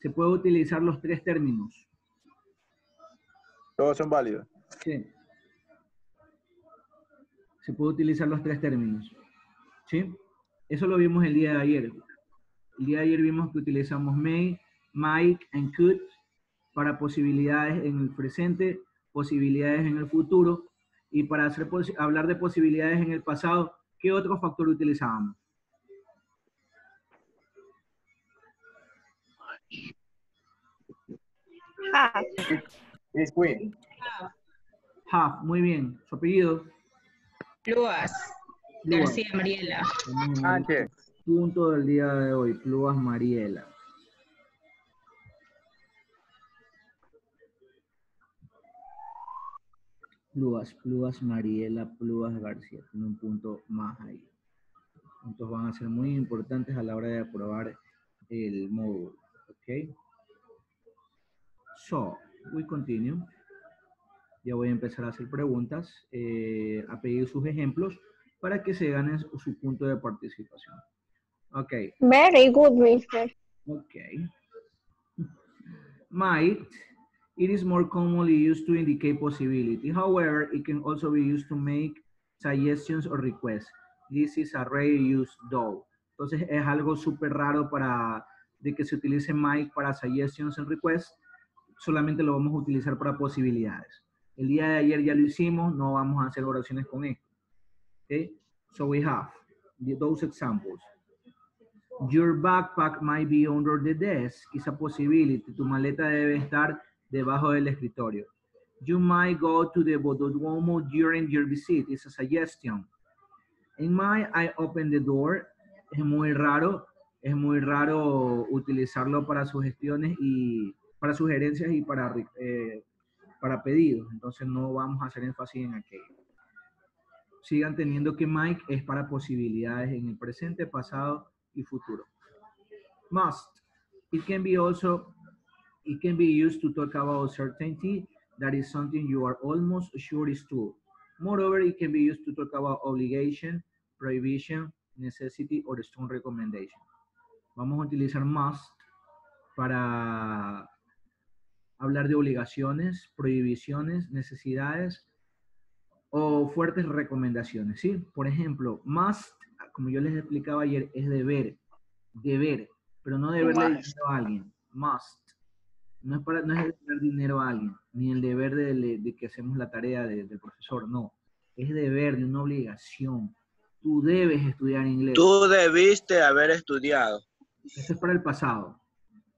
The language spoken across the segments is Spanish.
se puede utilizar los tres términos. Todos son válidos. Sí. Se puede utilizar los tres términos. ¿Sí? Eso lo vimos el día de ayer. El día de ayer vimos que utilizamos may, might and could para posibilidades en el presente, posibilidades en el futuro y para hacer hablar de posibilidades en el pasado, ¿qué otro factor utilizábamos? Have. Is queen. Have, muy bien. ¿Su apellido? Pluas. García Mariela. Sánchez. Punto del día de hoy, Pluas Mariela. Pluas, Pluas Mariela, Pluas García. Tiene un punto más ahí. Puntos van a ser muy importantes a la hora de aprobar el módulo. ¿Ok? So, we continue. Ya voy a empezar a hacer preguntas, eh, a pedir sus ejemplos para que se ganen su punto de participación. Ok. Very good, mister. Ok. Might, it is more commonly used to indicate possibility. However, it can also be used to make suggestions or requests. This is a rare use though. Entonces es algo súper raro para de que se utilice might para suggestions and requests. Solamente lo vamos a utilizar para posibilidades. El día de ayer ya lo hicimos, no vamos a hacer oraciones con esto. Okay, so we have those examples. Your backpack might be under the desk. Is a possibility. Tu maleta debe estar debajo del escritorio. You might go to the Bododuomo during your visit. It's a suggestion. In my, I open the door. Es muy raro. Es muy raro utilizarlo para sugestiones y para sugerencias y para, eh, para pedidos. Entonces no vamos a hacer énfasis en aquello sigan teniendo que Mike es para posibilidades en el presente, pasado y futuro. Must. It can be also, it can be used to talk about certainty that is something you are almost sure is true. Moreover, it can be used to talk about obligation, prohibition, necessity, or strong recommendation. Vamos a utilizar must para hablar de obligaciones, prohibiciones, necesidades o fuertes recomendaciones, ¿sí? Por ejemplo, must, como yo les explicaba ayer, es deber, deber, pero no deberle dinero a alguien, must. No es, para, no es deber dinero a alguien, ni el deber de, que hacemos la tarea del profesor, no. Es deber, de una obligación. Tú debes estudiar inglés. Tú debiste haber estudiado. Eso es para el pasado.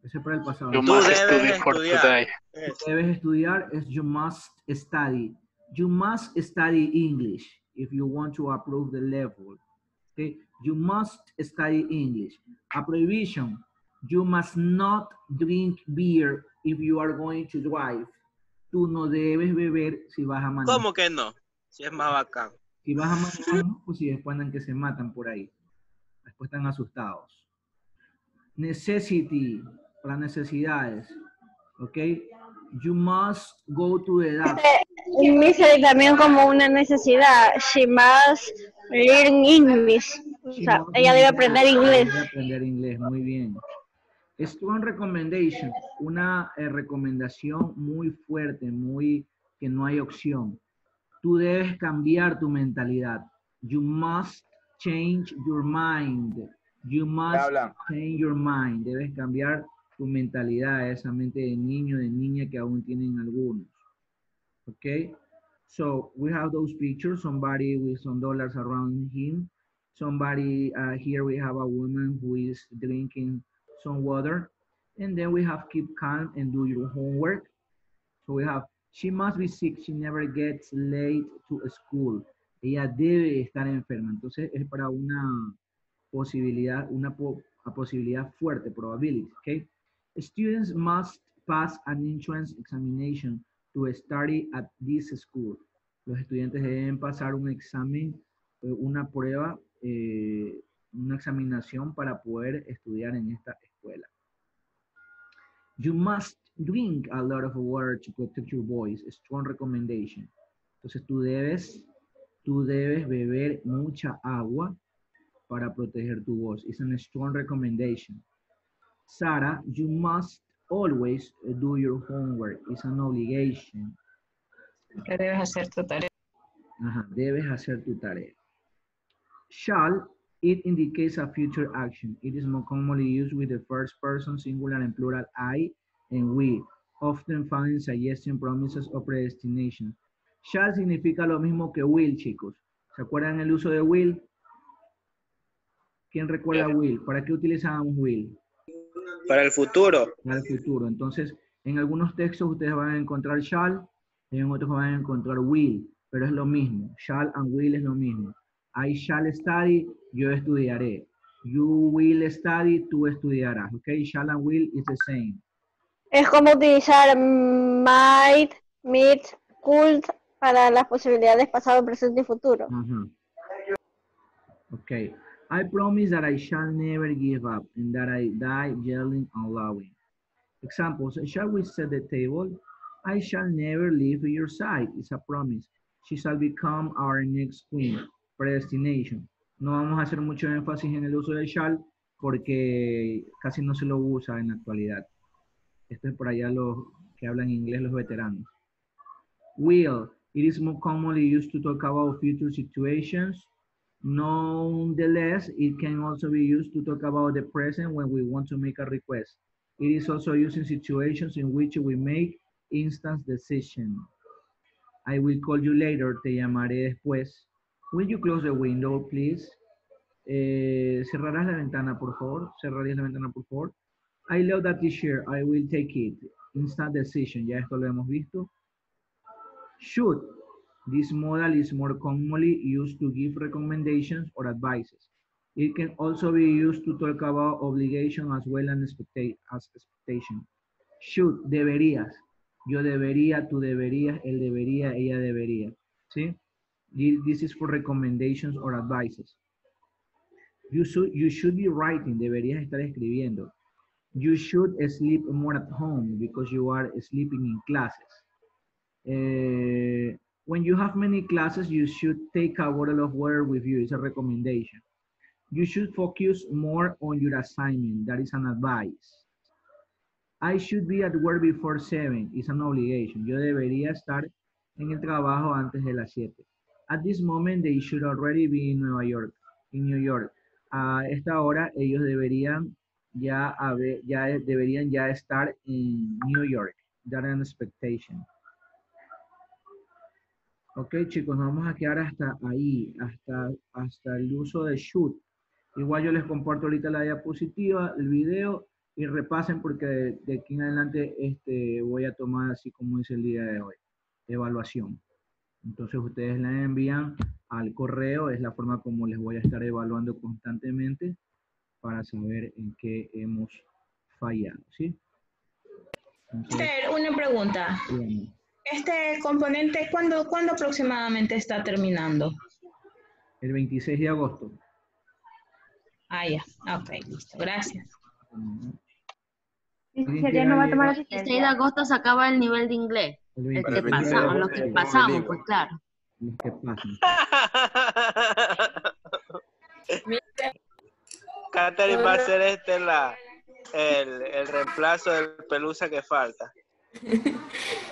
Eso es para el pasado. Tú debes estudiar. Tú debes estudiar es you must study you must study English if you want to approve the level. Okay, you must study English. A prohibition, you must not drink beer if you are going to drive. Tú no debes beber si vas a manejar. ¿Cómo que no? Si es más bacán. Si vas a manejar, pues si después andan que se matan por ahí. Después están asustados. Necessity, para necesidades. ¿Ok? You must go to the doctor. Dice también como una necesidad. She must learn English. O sea, ella debe aprender inglés. Debe aprender inglés, muy bien. Strong recommendation, una eh, recomendación muy fuerte, muy que no hay opción. Tú debes cambiar tu mentalidad. You must change your mind. You must change your mind. Debes cambiar tu mentalidad, esa mente de niño, de niña que aún tienen algunos. Okay, so we have those pictures, somebody with some dollars around him. Somebody, uh, here we have a woman who is drinking some water. And then we have keep calm and do your homework. So we have, she must be sick, she never gets late to school. Ella debe estar enferma. Entonces es para una posibilidad, una po posibilidad fuerte, probability, okay? Students must pass an entrance examination to study at this school. Los estudiantes deben pasar un examen, eh, una prueba, eh, una examinación para poder estudiar en esta escuela. You must drink a lot of water to protect your voice. Strong recommendation. Entonces tú debes, tú debes beber mucha agua para proteger tu voz. It's a strong recommendation. Sarah, you must always do your homework. It's an obligation. Que debes hacer tu tarea. Ajá, debes hacer tu tarea. Shall, it indicates a future action. It is more commonly used with the first person singular and plural I and we, often found in suggestion, promises or predestination. Shall significa lo mismo que will, chicos. ¿Se acuerdan el uso de will? ¿Quién recuerda will? ¿Para qué utilizábamos will? Para el futuro. Para el futuro. Entonces, en algunos textos ustedes van a encontrar shall, y en otros van a encontrar will, pero es lo mismo. Shall and will es lo mismo. I shall study, yo estudiaré. You will study, tú estudiarás. ¿Ok? Shall and will is the same. Es como utilizar might, meet, could para las posibilidades pasado, presente y futuro. Ajá. Okay. I promise that I shall never give up and that I die yelling and laughing. Examples, shall we set the table? I shall never leave your side. It's a promise. She shall become our next queen. Predestination. No vamos a hacer mucho énfasis en el uso de shall porque casi no se lo usa en la actualidad. Esto es por allá los que hablan inglés, los veteranos. Will. It is more commonly used to talk about future situations. Nonetheless, it can also be used to talk about the present when we want to make a request. It is also used in situations in which we make instant decision. I will call you later. Te llamaré después. Will you close the window, please? Eh, cerrarás la ventana, por favor. Cerrarías la ventana, por favor. I love that t-shirt. I will take it. Instant decision. Ya esto lo hemos visto. Should. This model is more commonly used to give recommendations or advices. It can also be used to talk about obligation as well as expecta- as expectation. Should, deberías. Yo debería, tú deberías, él debería, ella debería. ¿Sí? This, this is for recommendations or advices. You should, you should be writing, deberías estar escribiendo. You should sleep more at home because you are sleeping in classes. Eh, when you have many classes, you should take a bottle of water with you. It's a recommendation. You should focus more on your assignment. That is an advice. I should be at work before seven. It's an obligation. Yo debería estar en el trabajo antes de las siete. At this moment, they should already be in New York. In New York. A esta hora, ellos deberían ya, haber, ya deberían ya estar en New York. That an expectation. Ok, chicos, nos vamos a quedar hasta ahí, hasta, hasta el uso de should. Igual yo les comparto ahorita la diapositiva, el video, y repasen porque de, de aquí en adelante este, voy a tomar así como dice el día de hoy, evaluación. Entonces ustedes la envían al correo, es la forma como les voy a estar evaluando constantemente para saber en qué hemos fallado, ¿sí? Entonces, una pregunta. díganme. Este componente, ¿cuándo, ¿cuándo aproximadamente está terminando? el 26 de agosto. Ah, ya. Ok, listo. Gracias. Sería no va a tomar El 6 de agosto se acaba el nivel de inglés. El El 26 que de pasamos, agosto, lo que pasamos, pues claro. los que pasan. Catherine va a ser este la, el, el reemplazo del pelusa que falta.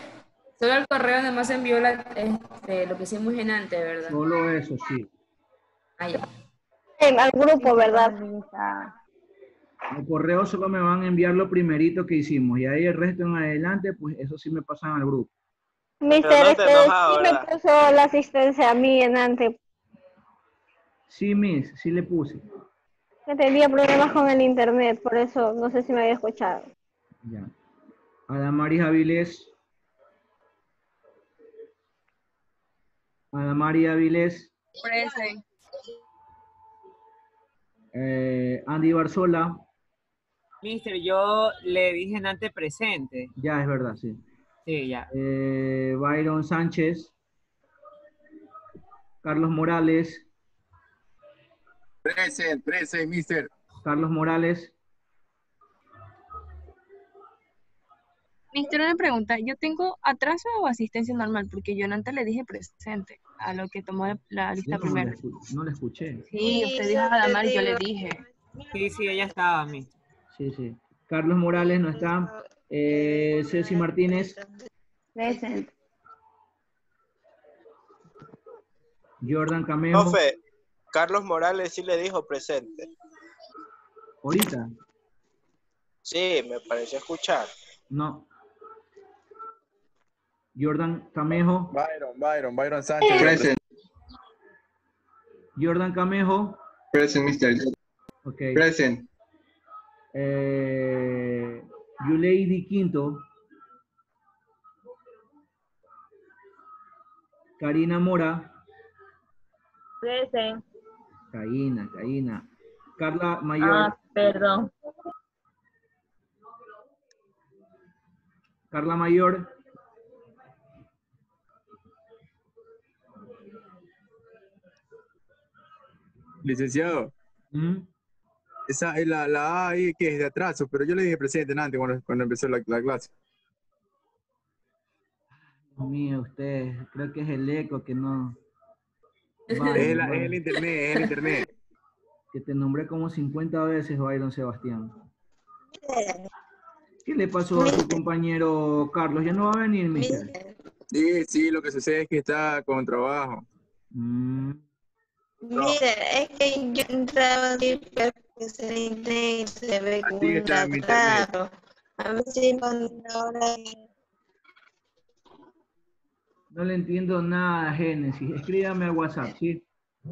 Solo el correo nada más envió la, este, lo que hicimos en antes, ¿verdad? Solo eso, sí. Ah. En- al grupo, ¿verdad? Al correo solo me van a enviar lo primerito que hicimos y ahí el resto en adelante, pues eso sí me pasan al grupo. Mister, no este, enojado, sí me puso la asistencia a mí en antes. Sí, Miss, sí le puse. Que tenía problemas con el internet, por eso no sé si me había escuchado. Ya. Adamaris Avilés. Adamari Avilés. Presente. eh, Andy Barzola. Mister, yo le dije en antes presente. Ya, es verdad, sí. Sí, ya. Eh, Byron Sánchez. Carlos Morales. Present, present, mister. Carlos Morales. Mister, una pregunta. ¿Yo tengo atraso o asistencia normal? Porque yo antes le dije presente a lo que tomó la Sí, lista le primero. no le escuché. Sí, usted dijo a Damar y yo le dije. Sí, sí, ella estaba, mi. Sí, sí. Carlos Morales no está. Eh, Ceci Martínez, Present. Jordan Camejo, Profe, Carlos Morales sí le dijo presente. ahorita, Sí, me pareció escuchar. no. Jordan Camejo, Byron, Byron, Byron Sánchez. Present. Jordan Camejo, Present, mister. ok. Present. Eh, Yuleidi Quinto, Karina Mora, Present. Caína, Caína, Carla Mayor, Ah, perdón. Carla Mayor, Licenciado, ¿Mm? esa es la, la A ahí que es de atraso, pero yo le dije presente antes cuando, cuando empezó la, la clase. Dios mío, usted, creo que es el eco que no. Es, la- el internet, es el internet. que te nombré como 50 veces, Byron Sebastián. ¿Qué le pasó a su compañero Carlos? ¿Ya no va a venir, mister? Sí, sí, lo que sucede es que está con trabajo. Mm, Mira, es que yo entraba así, pero que se ve internet, se ve como un raro. A ver si con ahora no le entiendo nada a Génesis. Escríbame al WhatsApp, ¿sí?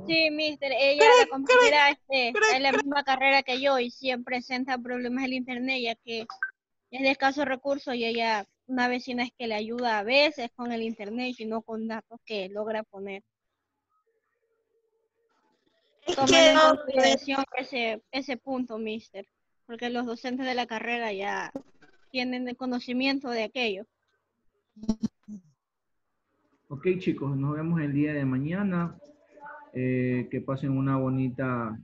Sí, mister, ella, la compañera, este, es la misma carrera que yo y siempre presenta problemas en el internet, ya que es de escasos recursos y ella, una vecina es que le ayuda a veces con el internet y no con datos que logra poner. Tomen que en no, consideración ese, ese punto, mister, porque los docentes de la carrera ya tienen el conocimiento de aquello. Ok, chicos, nos vemos el día de mañana. Eh, que pasen una bonita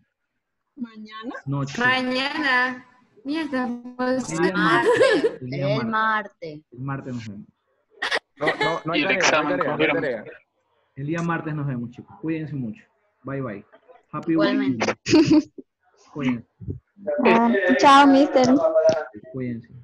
Mañana. noche. Mañana. Mierda, pues, El martes. El martes. martes. El martes nos vemos. No, no, no hay tarea, no hay examen, tarea, no hay confirma. tarea. El día martes nos vemos, chicos. Cuídense mucho. Bye, bye. Happy Igualmente. Cuídense. chao, mister. Cuídense.